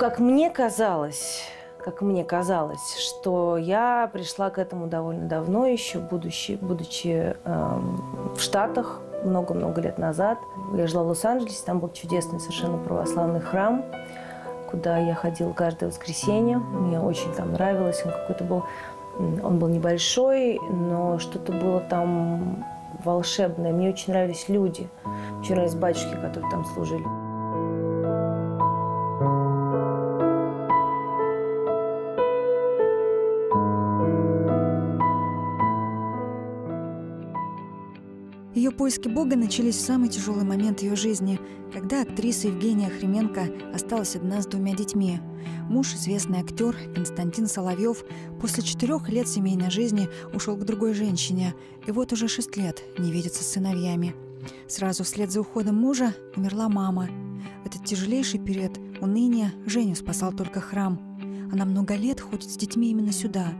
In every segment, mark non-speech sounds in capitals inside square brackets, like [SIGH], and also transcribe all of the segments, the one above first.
как мне казалось, как мне казалось, что я пришла к этому довольно давно еще, будучи, будучи эм, в Штатах много-много лет назад. Я жила в Лос-Анджелесе, там был чудесный совершенно православный храм, куда я ходила каждое воскресенье. Мне очень там нравилось, он какой-то был, он был небольшой, но что-то было там волшебное. Мне очень нравились люди, очень нравились батюшки, которые там служили. Поиски Бога начались в самый тяжелый момент ее жизни, когда актриса Евгения Хременко осталась одна с двумя детьми. Муж, известный актер Константин Соловьев, после четырех лет семейной жизни ушел к другой женщине, и вот уже шесть лет не видится с сыновьями. Сразу вслед за уходом мужа умерла мама. Этот тяжелейший период уныния Женю спасал только храм. Она много лет ходит с детьми именно сюда,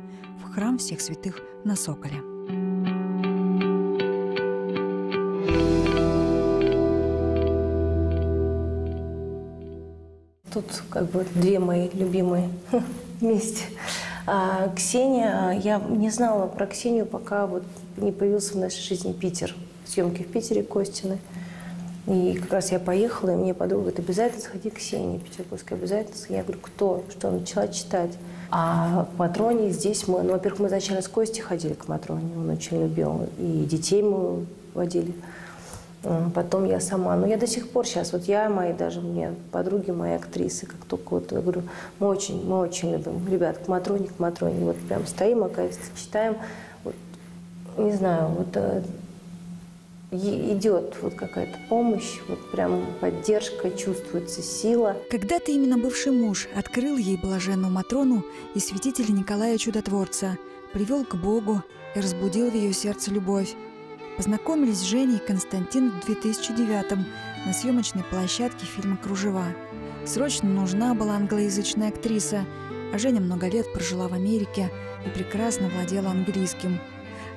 в храм всех святых на Соколе. Тут как бы две мои любимые [LAUGHS] вместе. А Ксения, я не знала про Ксению, пока вот не появился в нашей жизни Питер. Съемки в Питере Костины. И как раз я поехала, и мне подруга говорит, обязательно сходи к Ксении, Петербургской, обязательно. Я говорю, кто? Что? Начала читать. А к Матроне здесь мы, ну, во-первых, мы изначально с Костей ходили к Матроне, он очень любил, и детей мы водили. Потом я сама. Но я до сих пор сейчас, вот я, мои даже мне, подруги мои актрисы, как только вот, я говорю, мы очень, мы очень любим. Ребят, к Матроне, к Матроне. Вот прям стоим, оказывается, читаем. Вот, не знаю, вот э, идет вот какая-то помощь, вот прям поддержка, чувствуется сила. Когда-то именно бывший муж открыл ей блаженную Матрону и святителя Николая Чудотворца, привел к Богу и разбудил в ее сердце любовь. Познакомились с Женей и Константин в 2009-м на съемочной площадке фильма «Кружева». Срочно нужна была англоязычная актриса, а Женя много лет прожила в Америке и прекрасно владела английским.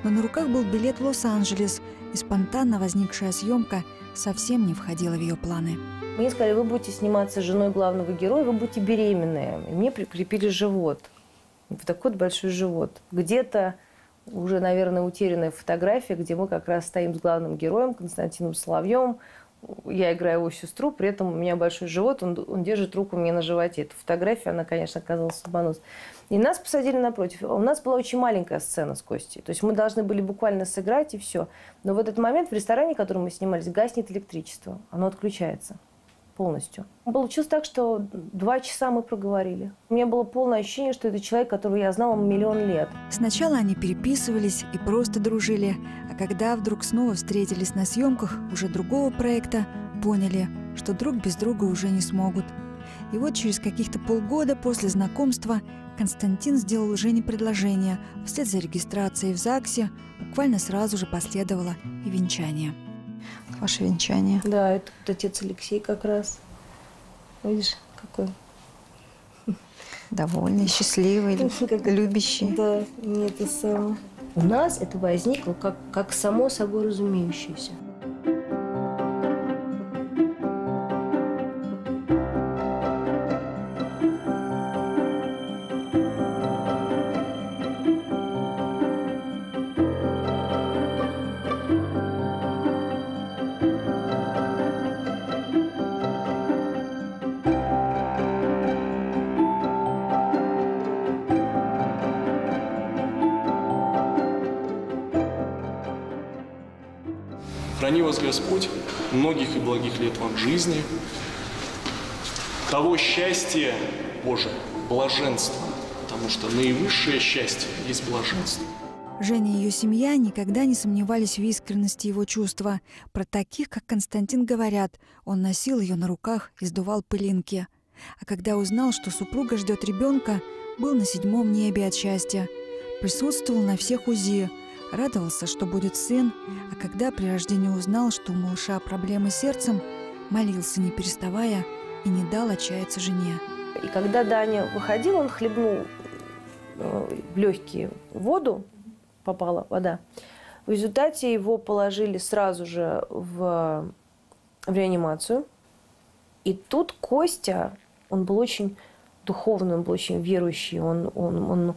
Но на руках был билет в Лос-Анджелес, и спонтанно возникшая съемка совсем не входила в ее планы. Мне сказали, вы будете сниматься с женой главного героя, вы будете беременные. И мне прикрепили живот. Вот такой вот большой живот. Где-то уже, наверное, утерянная фотография, где мы как раз стоим с главным героем Константином Соловьем. Я играю его сестру, при этом у меня большой живот, он, он держит руку мне на животе. Эта фотография, она, конечно, оказалась судьбоносной. И нас посадили напротив. У нас была очень маленькая сцена с Костей. То есть мы должны были буквально сыграть и все. Но в этот момент в ресторане, в котором мы снимались, гаснет электричество. Оно отключается полностью. Получилось так, что два часа мы проговорили. У меня было полное ощущение, что это человек, которого я знала миллион лет. Сначала они переписывались и просто дружили, а когда вдруг снова встретились на съемках уже другого проекта, поняли, что друг без друга уже не смогут. И вот через каких-то полгода после знакомства Константин сделал Жене предложение. Вслед за регистрацией в ЗАГСе буквально сразу же последовало и венчание ваше венчание. Да, это отец Алексей как раз. Видишь, какой довольный, счастливый, любящий. Да, не это самое. У нас это возникло как, как само собой разумеющееся. Вас Господь, многих и благих лет вам жизни, того счастья, Боже, блаженства, потому что наивысшее счастье есть блаженство. Женя и ее семья никогда не сомневались в искренности его чувства. Про таких, как Константин, говорят, он носил ее на руках и сдувал пылинки. А когда узнал, что супруга ждет ребенка, был на седьмом небе от счастья. Присутствовал на всех УЗИ – Радовался, что будет сын, а когда при рождении узнал, что у малыша проблемы с сердцем, молился, не переставая, и не дал отчаяться жене. И когда Даня выходил, он хлебнул э, в легкие воду, попала вода. В результате его положили сразу же в, в реанимацию. И тут Костя, он был очень духовный, он был очень верующий, он, он, он,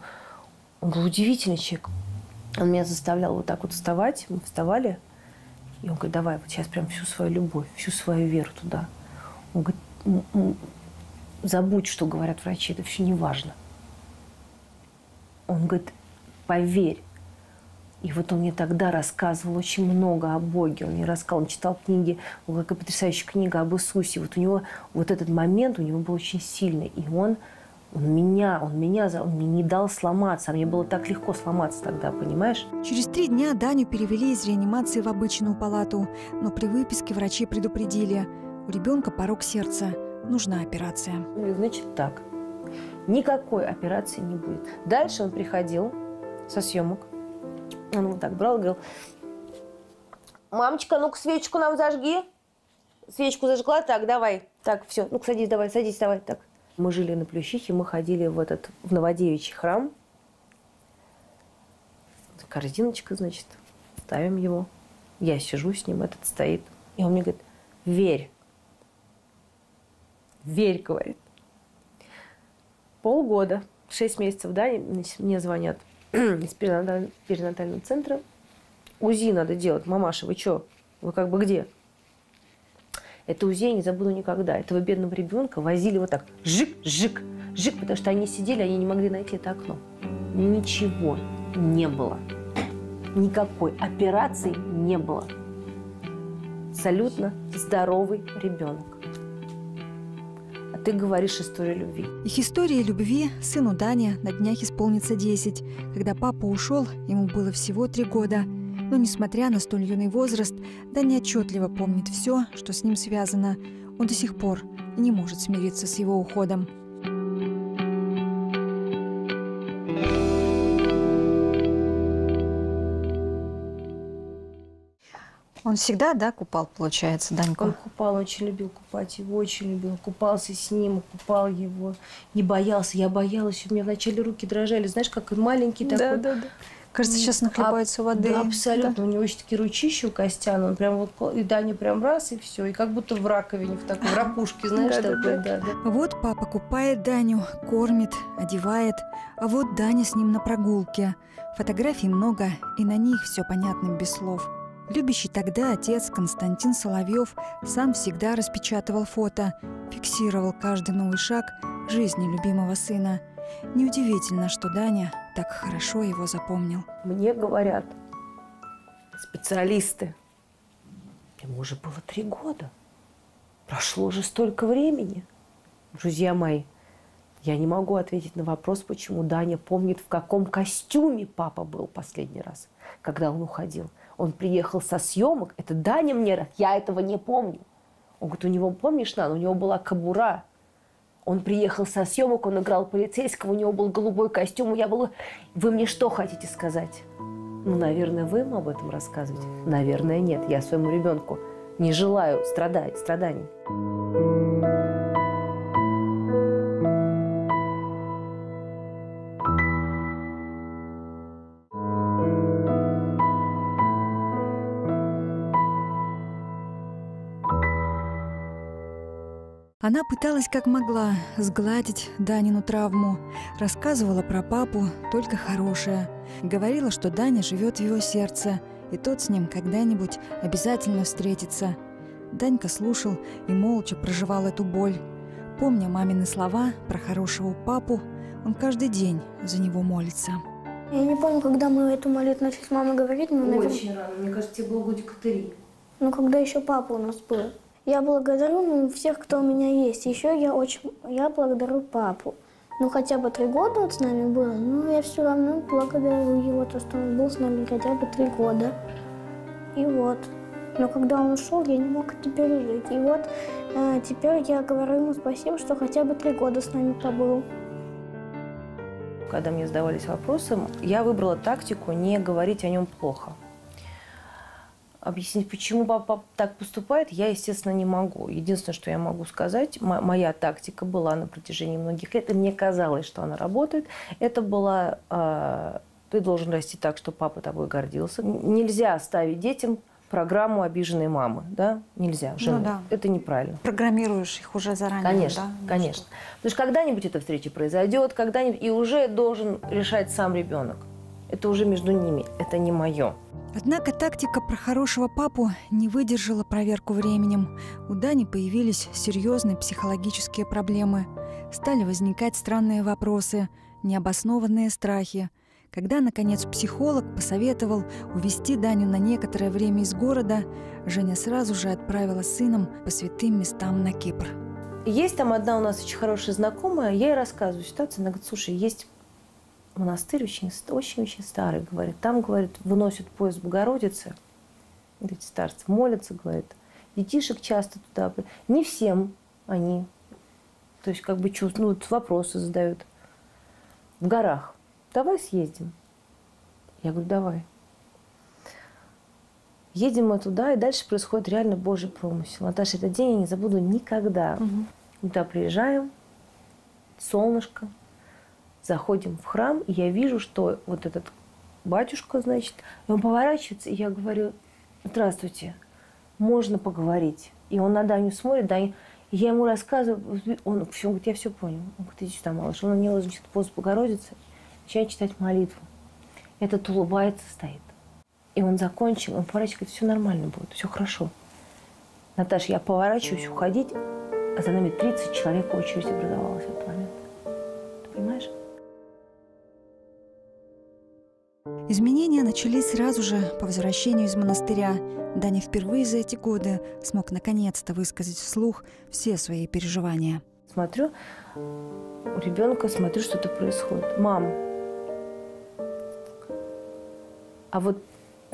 он был удивительный человек. Он меня заставлял вот так вот вставать, мы вставали, и он говорит, давай, вот сейчас прям всю свою любовь, всю свою веру туда. Он говорит, забудь, что говорят врачи, это все не важно. Он говорит, поверь. И вот он мне тогда рассказывал очень много о Боге. Он мне рассказал, он читал книги, какая потрясающая книга об Иисусе. Вот у него вот этот момент у него был очень сильный. И он, он меня, он меня, он мне не дал сломаться. А мне было так легко сломаться тогда, понимаешь? Через три дня Даню перевели из реанимации в обычную палату. Но при выписке врачи предупредили. У ребенка порог сердца. Нужна операция. Значит так. Никакой операции не будет. Дальше он приходил со съемок он вот так брал и говорил, мамочка, ну-ка свечку нам зажги. Свечку зажгла, так, давай. Так, все, ну-ка садись, давай, садись, давай, так. Мы жили на Плющихе, мы ходили в этот, в Новодевичий храм. Корзиночка, значит, ставим его. Я сижу с ним, этот стоит. И он мне говорит, верь. Верь, говорит. Полгода, шесть месяцев, да, мне звонят. [CLEARS THROAT] из перинатального центра. УЗИ надо делать. Мамаша, вы что? Вы как бы где? Это УЗИ я не забуду никогда. Этого бедного ребенка возили вот так. Жик, жик, жик, потому что они сидели, они не могли найти это окно. Ничего не было. Никакой операции не было. Абсолютно здоровый ребенок ты говоришь историю любви. Их истории любви сыну Дане на днях исполнится 10. Когда папа ушел, ему было всего три года. Но, несмотря на столь юный возраст, Даня отчетливо помнит все, что с ним связано. Он до сих пор не может смириться с его уходом. Он всегда, да, купал, получается, Даньку? Он купал, очень любил купать его, очень любил. Купался с ним, купал его. Не боялся, я боялась. У меня вначале руки дрожали. Знаешь, как маленький да, такой. Да, да, Кажется, сейчас нахлебается а, воды. Да, абсолютно. Да. У него еще такие ручища у Костяна. Он прям вот, и Даня прям раз, и все. И как будто в раковине, в такой ракушке, [LAUGHS] знаешь, да, такой, да, да. да. Вот папа купает Даню, кормит, одевает. А вот Даня с ним на прогулке. Фотографий много, и на них все понятно без слов. Любящий тогда отец Константин Соловьев сам всегда распечатывал фото, фиксировал каждый новый шаг жизни любимого сына. Неудивительно, что Даня так хорошо его запомнил. Мне говорят специалисты, ему уже было три года. Прошло уже столько времени. Друзья мои, я не могу ответить на вопрос, почему Даня помнит, в каком костюме папа был последний раз, когда он уходил он приехал со съемок, это Даня мне, я этого не помню. Он говорит, у него, помнишь, Нан, у него была кабура. Он приехал со съемок, он играл полицейского, у него был голубой костюм. Я была... Вы мне что хотите сказать? Ну, наверное, вы ему об этом рассказываете. Наверное, нет. Я своему ребенку не желаю страдать, страданий. Она пыталась как могла сгладить Данину травму. Рассказывала про папу только хорошее. Говорила, что Даня живет в его сердце, и тот с ним когда-нибудь обязательно встретится. Данька слушал и молча проживал эту боль. Помня мамины слова про хорошего папу, он каждый день за него молится. Я не помню, когда мы эту молитву начали с мамой говорить. Но, наверное... Очень рано. Мне кажется, тебе было годика три. Ну, когда еще папа у нас был. Я благодарю ну, всех, кто у меня есть. Еще я очень, я благодарю папу. Ну, хотя бы три года вот с нами было, но я все равно благодарю его, то, что он был с нами хотя бы три года. И вот. Но когда он ушел, я не мог это пережить. И вот э, теперь я говорю ему спасибо, что хотя бы три года с нами побыл. Когда мне задавались вопросы, я выбрала тактику не говорить о нем плохо. Объяснить, почему папа так поступает, я, естественно, не могу. Единственное, что я могу сказать, моя тактика была на протяжении многих лет, и мне казалось, что она работает, это была, э, ты должен расти так, чтобы папа тобой гордился. Нельзя ставить детям программу обиженной мамы, да? Нельзя. Жены. Ну да. Это неправильно. Программируешь их уже заранее, Конечно, да? конечно. Потому что когда-нибудь эта встреча произойдет, когда-нибудь, и уже должен решать сам ребенок. Это уже между ними, это не мое. Однако тактика про хорошего папу не выдержала проверку временем. У Дани появились серьезные психологические проблемы. Стали возникать странные вопросы, необоснованные страхи. Когда, наконец, психолог посоветовал увезти Даню на некоторое время из города, Женя сразу же отправила сыном по святым местам на Кипр. Есть там одна у нас очень хорошая знакомая, я ей рассказываю ситуацию, она говорит, слушай, есть монастырь очень, очень, очень старый, говорит, там, говорит, выносят поезд Богородицы, эти старцы молятся, говорит, детишек часто туда, не всем они, то есть как бы чувствуют, ну, вопросы задают, в горах, давай съездим. Я говорю, давай. Едем мы туда, и дальше происходит реально Божий промысел. Наташа, этот день я не забуду никогда. Туда приезжаем, солнышко, заходим в храм, и я вижу, что вот этот батюшка, значит, он поворачивается, и я говорю, здравствуйте, можно поговорить? И он на Даню смотрит, Даня, я ему рассказываю, он все, говорит, я все понял. Он говорит, иди сюда, малыш. Он на него, значит, пост Богородицы, начинает читать молитву. Этот улыбается, стоит. И он закончил, он поворачивается, говорит, все нормально будет, все хорошо. Наташа, я поворачиваюсь уходить, а за нами 30 человек очередь образовалась в этот момент. Изменения начались сразу же по возвращению из монастыря. Даня впервые за эти годы смог наконец-то высказать вслух все свои переживания. Смотрю, у ребенка смотрю, что-то происходит. Мам, а вот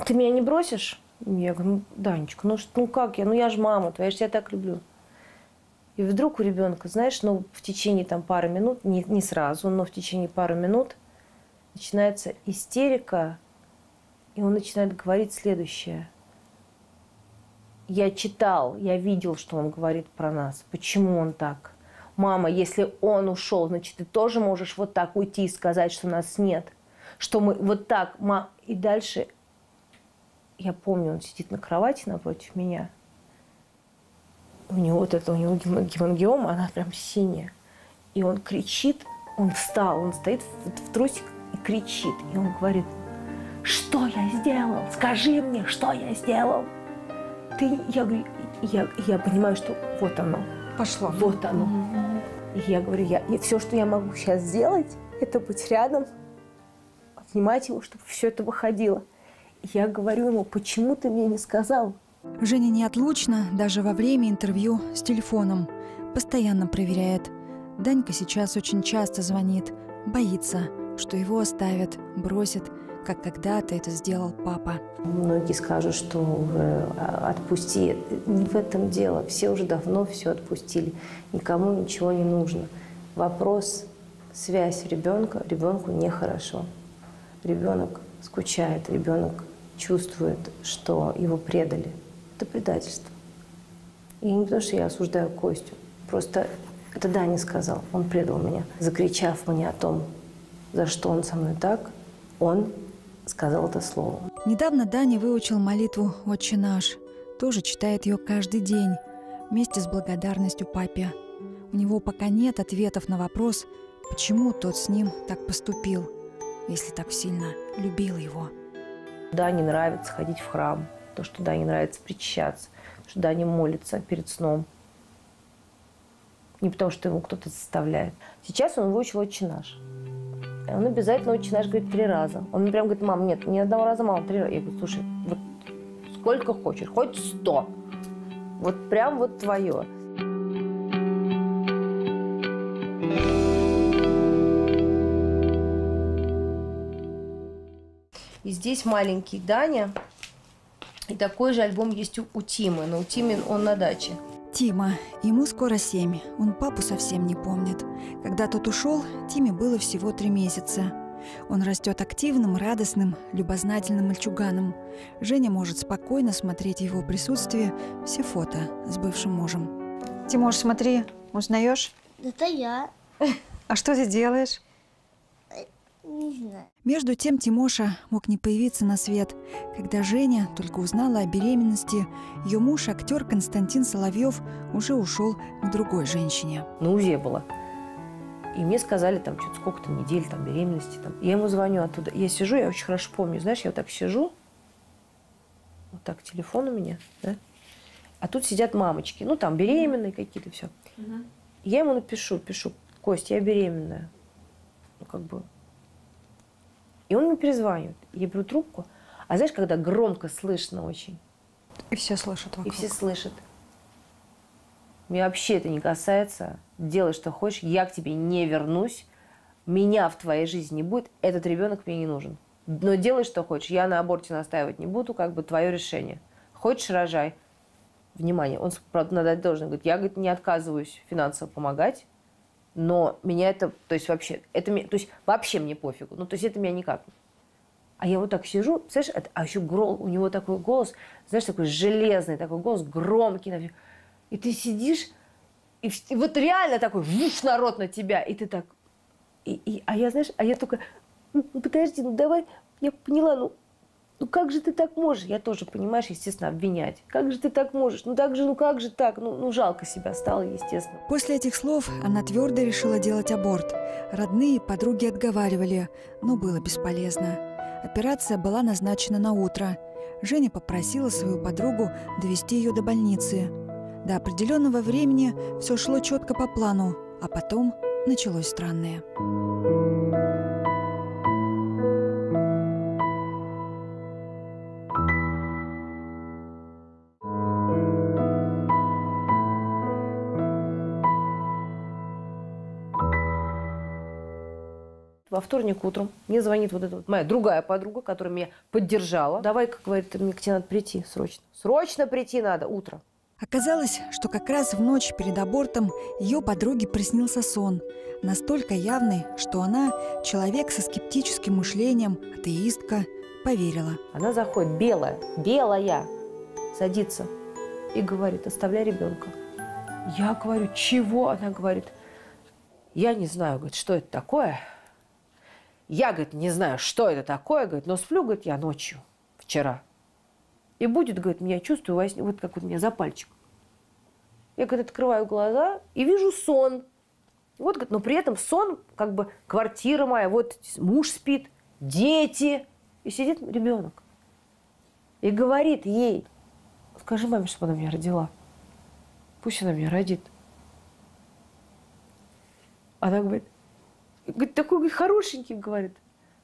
ты меня не бросишь? Я говорю, ну, Данечка, ну, ну как я? Ну я же мама твоя, я же тебя так люблю. И вдруг у ребенка, знаешь, ну в течение там пары минут, не, не сразу, но в течение пары минут начинается истерика, и он начинает говорить следующее. Я читал, я видел, что он говорит про нас. Почему он так? Мама, если он ушел, значит, ты тоже можешь вот так уйти и сказать, что нас нет. Что мы вот так, ма... И дальше, я помню, он сидит на кровати напротив меня. У него вот это, у него гемангиома, она прям синяя. И он кричит, он встал, он стоит в, в трусик и кричит. И он говорит, что я сделал? Скажи мне, что я сделал? Ты, я говорю, я, я понимаю, что вот оно. Пошло. Вот оно. И я говорю, я, я, все, что я могу сейчас сделать, это быть рядом, обнимать его, чтобы все это выходило. И я говорю ему, почему ты мне не сказал? Женя неотлучно, даже во время интервью с телефоном. Постоянно проверяет. Данька сейчас очень часто звонит. Боится, что его оставят, бросят, как когда-то это сделал папа. Многие скажут, что уже отпусти. Не в этом дело. Все уже давно все отпустили. Никому ничего не нужно. Вопрос связь ребенка. Ребенку нехорошо. Ребенок скучает, ребенок чувствует, что его предали. Это предательство. И не потому, что я осуждаю Костю. Просто это Даня сказал. Он предал меня. Закричав мне о том, за что он со мной так, он сказал это слово. Недавно Даня выучил молитву «Отче наш». Тоже читает ее каждый день, вместе с благодарностью папе. У него пока нет ответов на вопрос, почему тот с ним так поступил, если так сильно любил его. Дане нравится ходить в храм, то, что Дане нравится причащаться, что Дане молится перед сном. Не потому, что ему кто-то заставляет. Сейчас он выучил «Отче наш». Он обязательно «Отче наш» говорит три раза. Он мне прям говорит, мам, нет, ни одного раза мало, три раза. Я говорю, слушай, вот сколько хочешь, хоть сто. Вот прям вот твое. И здесь маленький Даня. И такой же альбом есть у, у Тимы. Но у Тимы он на даче. Тима. Ему скоро семь. Он папу совсем не помнит. Когда тот ушел, Тиме было всего три месяца. Он растет активным, радостным, любознательным мальчуганом. Женя может спокойно смотреть его присутствии все фото с бывшим мужем. Тимош, смотри, узнаешь? Это я. А что ты делаешь? Не знаю. Между тем Тимоша мог не появиться на свет. Когда Женя только узнала о беременности, ее муж, актер Константин Соловьев, уже ушел к другой женщине. На УЗИ было. И мне сказали, там, что-то сколько-то недель, там, беременности. Там. Я ему звоню оттуда. Я сижу, я очень хорошо помню. Знаешь, я вот так сижу, вот так телефон у меня, да? А тут сидят мамочки, ну, там, беременные какие-то, все. Я ему напишу, пишу, Кость, я беременная. Ну, как бы. И он мне перезванивает. Я беру трубку. А знаешь, когда громко слышно очень, И все слышат и все слышат. Меня вообще это не касается. Делай, что хочешь. Я к тебе не вернусь. Меня в твоей жизни не будет. Этот ребенок мне не нужен. Но делай, что хочешь. Я на аборте настаивать не буду. Как бы твое решение. Хочешь, рожай. Внимание. Он, правда, надо должен. Говорит, я говорит, не отказываюсь финансово помогать. Но меня это, то есть вообще, это то есть вообще мне пофигу. Ну, то есть это меня никак. А я вот так сижу, представляешь, а еще грол, у него такой голос, знаешь, такой железный, такой голос громкий. И ты сидишь, и, и вот реально такой вуш народ на тебя, и ты так, и, и- а я, знаешь, а я только, ну, ну, подожди, ну давай, я поняла, ну, ну как же ты так можешь? Я тоже, понимаешь, естественно, обвинять. Как же ты так можешь? Ну так же, ну как же так? Ну, ну жалко себя стало, естественно. После этих слов она твердо решила делать аборт. Родные подруги отговаривали, но было бесполезно. Операция была назначена на утро. Женя попросила свою подругу довести ее до больницы. До определенного времени все шло четко по плану, а потом началось странное. Во вторник утром мне звонит вот эта вот моя другая подруга, которая меня поддержала. Давай, как говорит, мне к тебе надо прийти срочно. Срочно прийти надо, утро. Оказалось, что как раз в ночь перед абортом ее подруге приснился сон, настолько явный, что она, человек со скептическим мышлением, атеистка, поверила. Она заходит, белая, белая, садится и говорит, оставляй ребенка. Я говорю, чего? Она говорит, я не знаю, говорит, что это такое. Я, говорит, не знаю, что это такое, говорит, но сплю, говорит, я ночью, вчера. И будет, говорит, меня чувствую во сне, вот как вот меня за пальчик. Я, говорит, открываю глаза и вижу сон. Вот, говорит, но при этом сон, как бы квартира моя, вот муж спит, дети, и сидит ребенок. И говорит ей, скажи маме, чтобы она меня родила. Пусть она меня родит. Она говорит, говорит, такой говорит, хорошенький, говорит.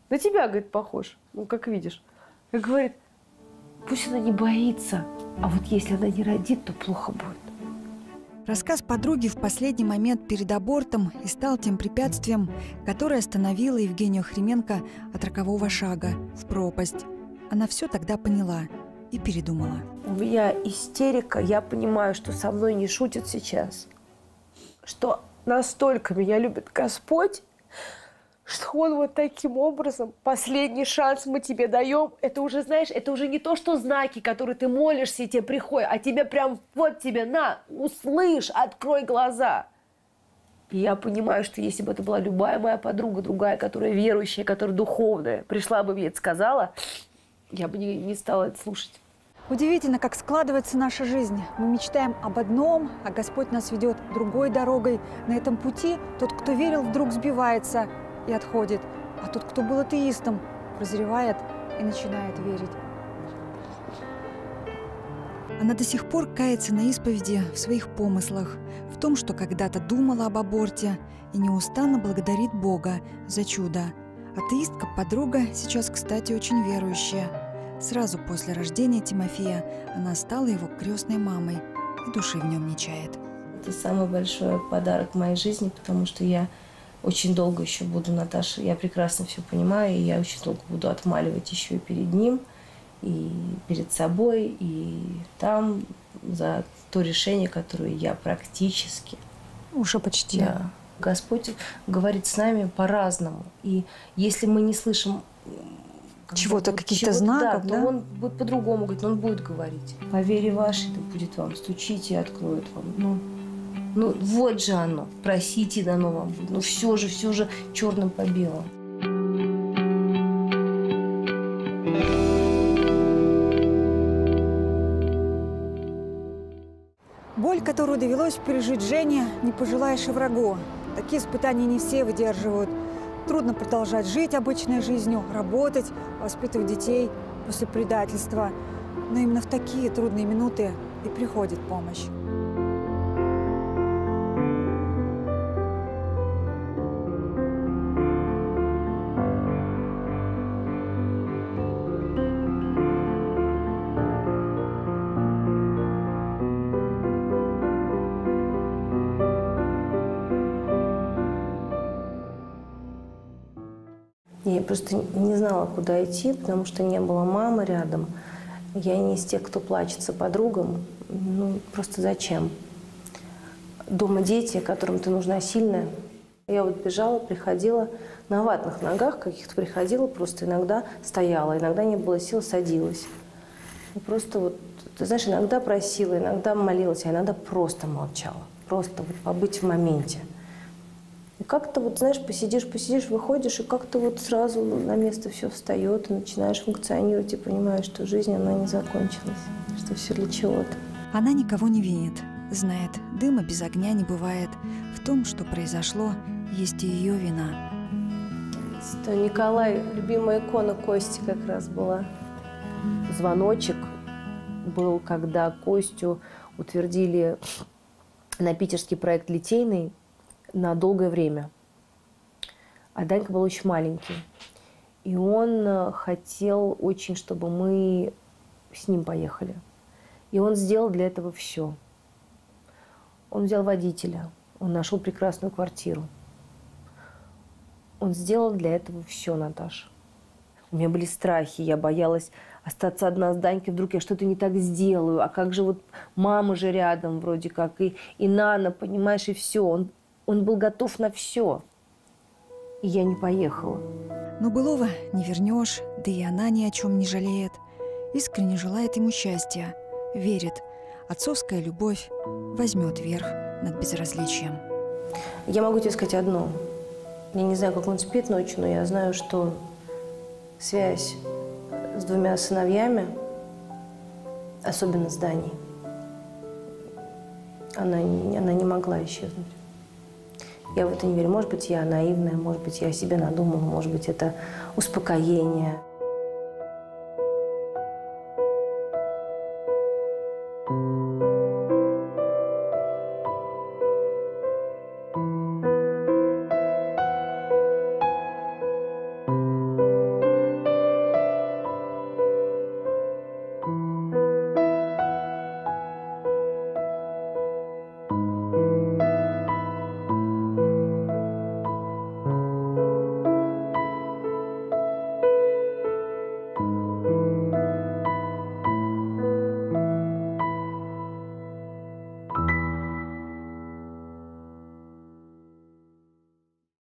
На тебя, говорит, похож, ну, как видишь. И говорит, пусть она не боится, а вот если она не родит, то плохо будет. Рассказ подруги в последний момент перед абортом и стал тем препятствием, которое остановило Евгению Хременко от рокового шага в пропасть. Она все тогда поняла и передумала. У меня истерика, я понимаю, что со мной не шутят сейчас. Что настолько меня любит Господь, что Он вот таким образом, последний шанс мы тебе даем. Это уже, знаешь, это уже не то, что знаки, которые ты молишься и тебе приходят, а тебе прям вот тебе, на, услышь, открой глаза. И я понимаю, что если бы это была любая моя подруга, другая, которая верующая, которая духовная, пришла бы мне это сказала, я бы не, не стала это слушать. Удивительно, как складывается наша жизнь. Мы мечтаем об одном, а Господь нас ведет другой дорогой. На этом пути тот, кто верил, вдруг сбивается и отходит, а тот, кто был атеистом, прозревает и начинает верить. Она до сих пор кается на исповеди в своих помыслах, в том, что когда-то думала об аборте и неустанно благодарит Бога за чудо. Атеистка-подруга сейчас, кстати, очень верующая. Сразу после рождения Тимофея она стала его крестной мамой и души в нем не чает. Это самый большой подарок моей жизни, потому что я очень долго еще буду, Наташа, я прекрасно все понимаю, и я очень долго буду отмаливать еще и перед ним, и перед собой, и там за то решение, которое я практически Уже почти. Да. Господь говорит с нами по-разному. И если мы не слышим Чего-то, каких-то чего-то, знаков, да, да? то он будет по-другому говорить, но он будет говорить. По вере вашей, да будет вам, стучите и откроют вам. Ну, ну вот же оно, просите дано ну вам будет. Ну все же, все же черным по белому. Боль, которую довелось пережить Жене, не пожелаешь и врагу. Такие испытания не все выдерживают. Трудно продолжать жить обычной жизнью, работать, воспитывать детей после предательства. Но именно в такие трудные минуты и приходит помощь. Просто не знала, куда идти, потому что не было мамы рядом. Я не из тех, кто плачется подругам. Ну, просто зачем? Дома дети, которым ты нужна сильная. Я вот бежала, приходила на ватных ногах каких-то приходила, просто иногда стояла, иногда не было сил, садилась. И просто вот, ты знаешь, иногда просила, иногда молилась, а иногда просто молчала. Просто вот побыть в моменте. И как-то вот, знаешь, посидишь, посидишь, выходишь, и как-то вот сразу на место все встает, и начинаешь функционировать, и понимаешь, что жизнь, она не закончилась, что все для чего-то. Она никого не винит. Знает, дыма без огня не бывает. В том, что произошло, есть и ее вина. Что Николай, любимая икона Кости как раз была. Звоночек был, когда Костю утвердили на питерский проект «Литейный» на долгое время. А Данька был очень маленький. И он э, хотел очень, чтобы мы с ним поехали. И он сделал для этого все. Он взял водителя, он нашел прекрасную квартиру. Он сделал для этого все, Наташа. У меня были страхи, я боялась остаться одна с Данькой, вдруг я что-то не так сделаю, а как же вот мама же рядом вроде как, и, и Нана, понимаешь, и все. Он, он был готов на все. И я не поехала. Но былого не вернешь, да и она ни о чем не жалеет. Искренне желает ему счастья, верит, отцовская любовь возьмет верх над безразличием. Я могу тебе сказать одно. Я не знаю, как он спит ночью, но я знаю, что связь с двумя сыновьями, особенно с Даней, она, она не могла исчезнуть. Я в это не верю. Может быть, я наивная, может быть, я себе надумала, может быть, это успокоение.